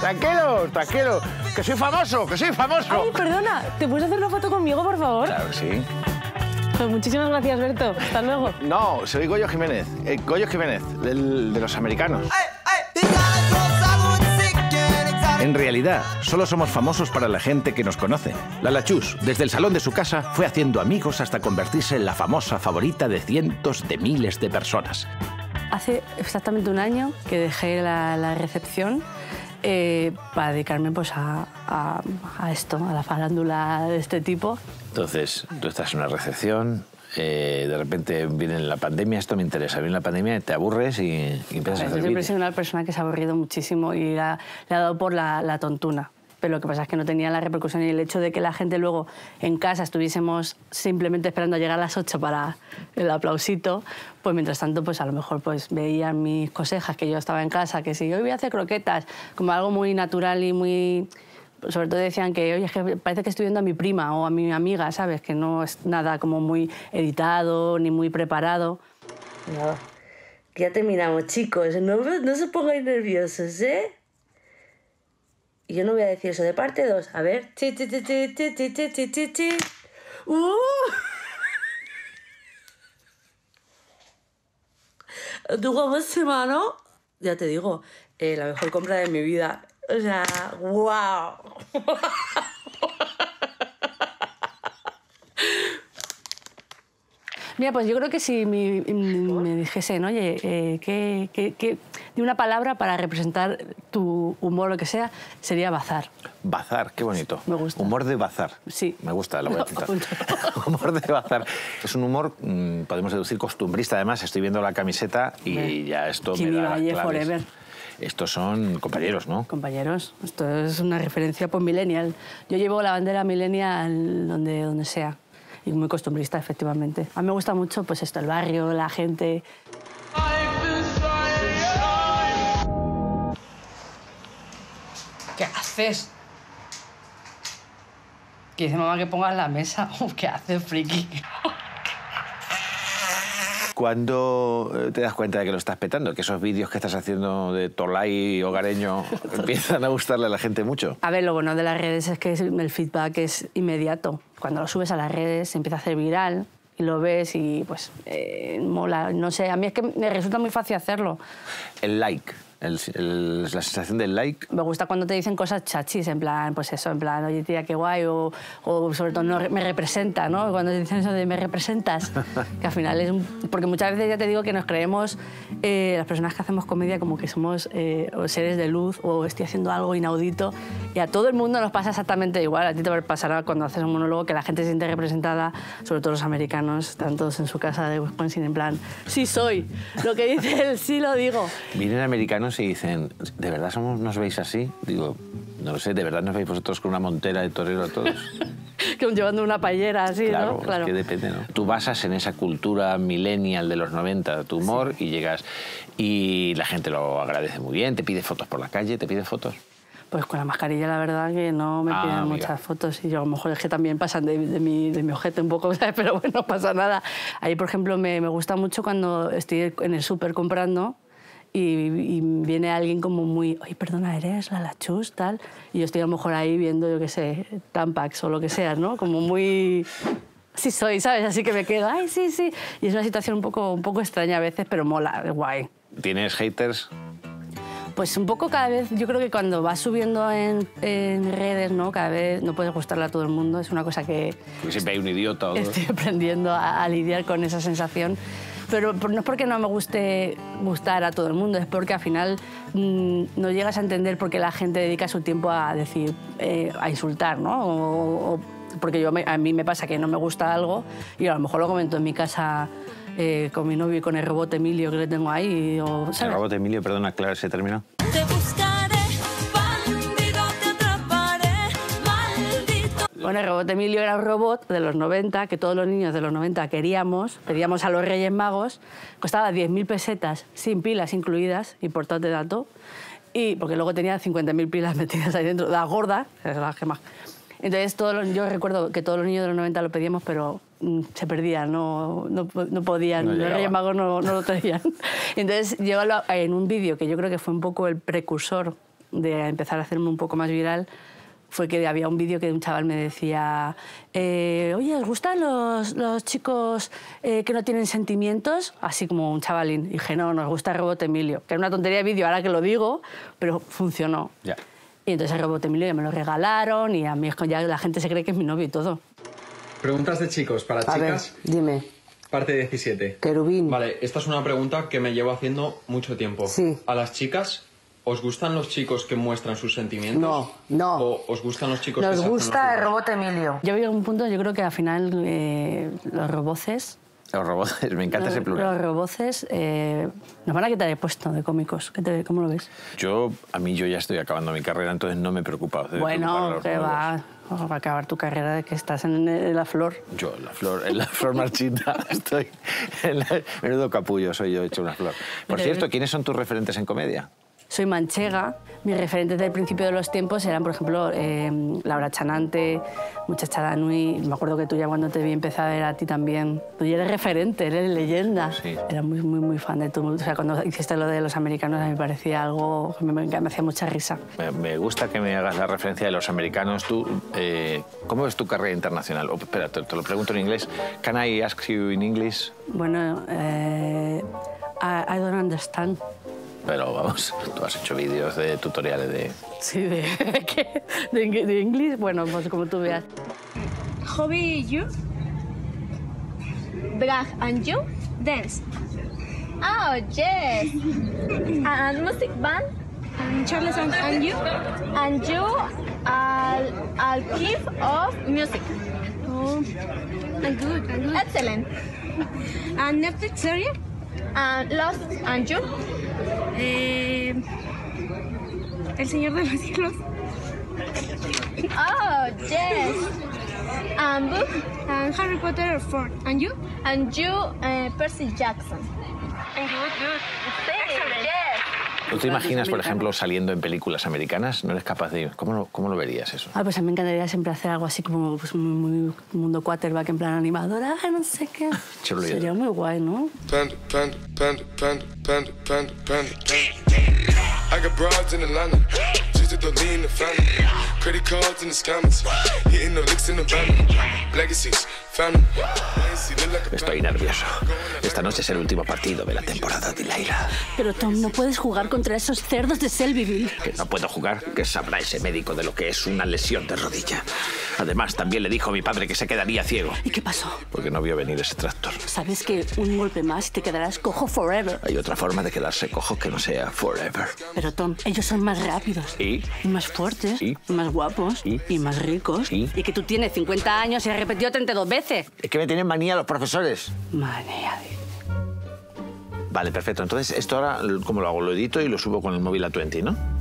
Tranquilo, tranquilo. Que soy famoso, que soy famoso. Ay, perdona, ¿te puedes hacer una foto conmigo, por favor? Claro que sí. Pues muchísimas gracias, Berto. Hasta luego. No, soy Goyo Jiménez. Eh, Goyo Jiménez, del- de los americanos. En realidad, solo somos famosos para la gente que nos conoce. Lala Chus, desde el salón de su casa, fue haciendo amigos hasta convertirse en la famosa favorita de cientos de miles de personas. Hace exactamente un año que dejé la, la recepción eh, para dedicarme pues, a, a- a esto, a la farándula de este tipo. Entonces, tú estás en una recepción, eh, de repente viene la pandemia, esto me interesa, viene la pandemia, te aburres y, y empiezas a Yo hacer siempre he sido una persona que se ha aburrido muchísimo y la- le ha dado por la, la tontuna. Pero lo que pasa es que no tenía la repercusión y el hecho de que la gente luego en casa estuviésemos simplemente esperando a llegar a las 8 para el aplausito, pues mientras tanto, pues a lo mejor pues veían mis cosejas que yo estaba en casa, que si hoy voy a hacer croquetas, como algo muy natural y muy... Sobre todo decían que, oye, es que parece que estoy viendo a mi prima o a mi amiga, ¿sabes? Que no es nada como muy editado ni muy preparado. No, ya terminamos, chicos. No, no se pongáis nerviosos, ¿eh? Y Yo no voy a decir eso de parte 2. A ver. Chi, chi, chi, ¡Uh! Ya te digo, eh, la mejor compra de mi vida. O sea, wow. Mira, pues yo creo que si me, me dijesen, oye, eh, qué, qué, di una palabra para representar tu humor lo que sea, sería bazar. Bazar, qué bonito. Me gusta. Humor de bazar. Sí. Me gusta, lo voy a humor de bazar. Es un humor, mm, podemos deducir, costumbrista. Además, estoy viendo la camiseta y ya esto Kimi me da Valle claves. forever. Estos son compañeros, ¿no? Compañeros, esto es una referencia por millennial. Yo llevo la bandera millennial donde, donde sea. Y muy costumbrista, efectivamente. A mí me gusta mucho pues esto, el barrio, la gente. Haces? Que dice mamá que pongas la mesa. ¿Qué haces, friki? Cuando eh, te das cuenta de que lo estás petando, que esos vídeos que estás haciendo de Tolai hogareño empiezan a gustarle a la gente mucho. A ver, lo bueno de las redes es que el feedback es inmediato. Cuando lo subes a las redes se empieza a hacer viral y lo ves y pues eh, mola. No sé, a mí es que me resulta muy fácil hacerlo. El like, el- el- la sensación del like. Me gusta cuando te dicen cosas chachis, en plan, pues eso, en plan, oye tía, qué guay, o, o sobre todo no, me representa, ¿no? Cuando te dicen eso de me representas, que al final es un... Porque muchas veces ya te digo que nos creemos, eh, las personas que hacemos comedia, como que somos eh, seres de luz o estoy haciendo algo inaudito y a todo el mundo nos pasa exactamente igual. A ti te pasará cuando haces un monólogo que la gente se siente representada, sobre todo los americanos, están todos en su casa de Wisconsin, en plan, sí soy, lo que dice él, sí lo digo. Vienen americanos y dicen, ¿de verdad somos, nos veis así? Digo, no lo sé, ¿de verdad nos veis vosotros con una montera de torero a todos? Llevando una payera así, Claro, ¿no? es que depende, ¿no? Tú basas en esa cultura millennial de los 90 tu humor y llegas y la gente lo agradece muy bien, te pide fotos por la calle, te pide fotos. Pues con la mascarilla, la verdad, que no me Ah, piden amiga. muchas fotos y yo a lo mejor es que también pasan de, de mi, de mi ojete un poco, ¿sabes? pero bueno, no pasa nada. Ahí, por ejemplo, me, me gusta mucho cuando estoy en el súper comprando y, y viene alguien como muy, oye, perdona, ¿eres la Lachus, tal? Y yo estoy a lo mejor ahí viendo, yo qué sé, Tampax o lo que sea, ¿no? Como muy... Sí soy, ¿sabes? Así que me quedo, ay, sí, sí. Y es una situación un poco, un poco extraña a veces, pero mola, es guay. ¿Tienes haters? Pues un poco cada vez, yo creo que cuando vas subiendo en, en redes, ¿no? Cada vez no puedes gustarle a todo el mundo, es una cosa que Porque siempre hay un idiota o dos. estoy aprendiendo a, a lidiar con esa sensación. Pero no es porque no me guste gustar a todo el mundo, es porque al final mm, no llegas a entender por qué la gente dedica su tiempo a decir, eh, a insultar, ¿no? O- porque yo, a mí me pasa que no me gusta algo y a lo mejor lo comento en mi casa eh, con mi novio y con el robot Emilio que le tengo ahí. O, El robot Emilio, perdona, claro ese término. Bueno, el robot Emilio era un robot de los 90 que todos los niños de los 90 queríamos, pedíamos a los Reyes Magos, costaba 10.000 pesetas, sin pilas incluidas, importante dato, y porque luego tenía 50.000 pilas metidas ahí dentro, las gordas, las que más. Entonces, todos los- yo recuerdo que todos los niños de los 90 lo pedíamos, pero mm, se perdían, no, no, no podían, No los. Reyes Magos no, no lo traían. Entonces, llévalo en un vídeo que yo creo que fue un poco el precursor de empezar a hacerme un poco más viral fue que había un vídeo que un chaval me decía, eh, oye, ¿os gustan los, los chicos eh, que no tienen sentimientos? Así como un chavalín. Y dije, no, nos gusta Robot Emilio. Que era una tontería de vídeo, ahora que lo digo, pero funcionó. Ya. Y entonces el Robot Emilio ya me lo regalaron y a mí es que ya la gente se cree que es mi novio y todo. Preguntas de chicos para A ver, chicas. dime. Parte 17. Querubín. Vale, esta es una pregunta que me llevo haciendo mucho tiempo. Sí. A las chicas, ¿os gustan los chicos que muestran sus sentimientos? No, no. ¿O os gustan los chicos que Nos hacen los gusta el robot Emilio. Yo a un punto, yo creo que al final eh, los roboces, Los robots, me encanta los, ese plural. los roboces eh, nos van a quitar el puesto de cómicos. ¿Qué te- ¿Cómo lo ves? Yo, a mí yo ya estoy acabando mi carrera, entonces no me preocupa. Bueno, que va, va a acabar tu carrera de que estás en, en la flor. Yo, en la flor, en la flor marchita, estoy. En la- menudo capullo soy yo hecho una flor. Por cierto, ¿quiénes son tus referentes en comedia? Soy manchega. Mis referentes del principio de los tiempos eran, por ejemplo, eh, Laura Chanante, Muchacha Danui. Me acuerdo que tú ya cuando te vi empecé a ver a ti también. Tú ya eres referente, eres leyenda. Sí. Era muy, muy, muy fan de tú. O sea, cuando hiciste lo de los americanos a mí me parecía algo que me, me- me hacía mucha risa. Me, me gusta que me hagas la referencia de los americanos. Tú, eh, ¿Cómo ves tu carrera internacional? Oh, espera, te, te lo pregunto en inglés. Can I ask you in English? Bueno, eh, I, I don't understand. Pero vamos, tú has hecho vídeos de tutoriales de... Sí, de, ¿qué? de, de inglés. Bueno, pues como tú veas. Hobby you? Drag and you? Dance. Oh, yes. and music band? And Charles and, and you? And you are a gift of music. Oh, and good, and good. Excellent. And Netflix series? And Lost and you? Eh, El Señor de los Cielos. Oh, yes. And book? And Harry Potter 4. And you? And you, uh, Percy Jackson. And good, good. Excellent. ¿Tú te imaginas, por ejemplo, saliendo en películas americanas? ¿No eres capaz de...? ¿Cómo lo, cómo lo verías eso? Ah, pues a mí me encantaría siempre hacer algo así como pues, muy, muy mundo quarterback en plan animadora, ah, no sé qué. Sería muy guay, ¿no? I got broads in Atlanta. Just to the lean the family. Credit cards in the scammers. Hitting the licks in the van. Legacies, family. Estoy nervioso. Esta noche es el último partido de la temporada de Laila. Pero Tom, no puedes jugar contra esos cerdos de Selbyville. Que no puedo jugar, que sabrá ese médico de lo que es una lesión de rodilla. Además, también le dijo a mi padre que se quedaría ciego, ¿Y qué pasó? porque no vio venir ese tractor. Sabes que un golpe más y te quedarás cojo forever. Hay otra forma de quedarse cojo que no sea forever. Pero Tom, ellos son más rápidos. ¿Y? Y más fuertes. ¿Y? y más guapos. ¿Y? más ricos. ¿Y? que tú tienes 50 años y has repetido 32 veces. Es que me tienen manía los profesores. Manía, dice. Vale, perfecto. Entonces, esto ahora, ¿cómo lo hago? Lo edito y lo subo con el móvil a 20, ¿no?